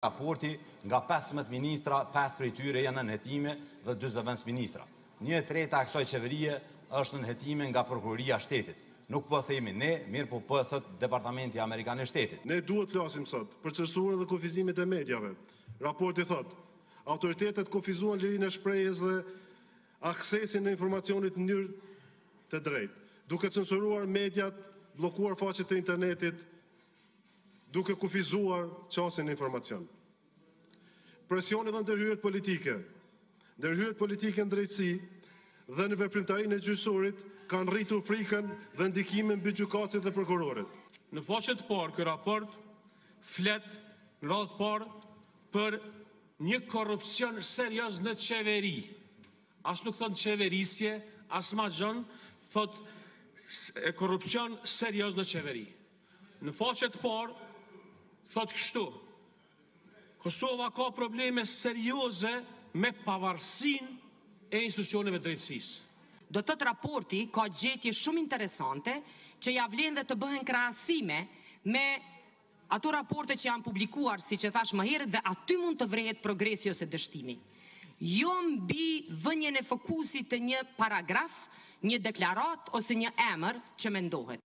Raporti, Nga pesëmbëdhjetë ministra, pesë prej tyre janë nën hetime dhe dy zëvendësministra. Një e treta e kësaj qeverie është nën hetime nga Prokuroria e Shtetit. Nuk po e themi ne, mirëpo po e thotë Departamenti Amerikan i Shtetit. Ne duhet të flasim sot, për censurën dhe kufizimet e mediave. Raporti thotë, Autoritetet kufizuan lirinë e shprehjes dhe aksesin e informacionit në mënyrë të drejtë, duke censuruar mediat, bllokuar faqet e internetit, duke kufizuar qasjen në informacion. Presioni dhe ndërhyrjet politike, ndërhyrjet politike në drejtësi dhe në veprimtarinë e gjyqësorit kanë rritur frikën dhe ndikimin mbi gjykatësit dhe prokurorët. Në faqe të parë ky raport flet në radhë të parë për një korrupsion serioz në qeveri. As nuk thotë qeverisje, as ma gjanë, thotë korrupsion serioz në qeveri. Në faqe të parë thotë kështu, Kosova ka probleme serioze me pavarësinë e institucioneve të drejtësisë. Do të thotë raporti ka gjetje shumë interesante që ia vlen dhe të bëhen krahasime me ato raporte që janë publikuar, siç e thashë më herët dhe aty mund të vrehet progresi ose dështimi. Jo mbi vënien e fokusit te një paragraf, një deklaratë ose një emër që mendohet.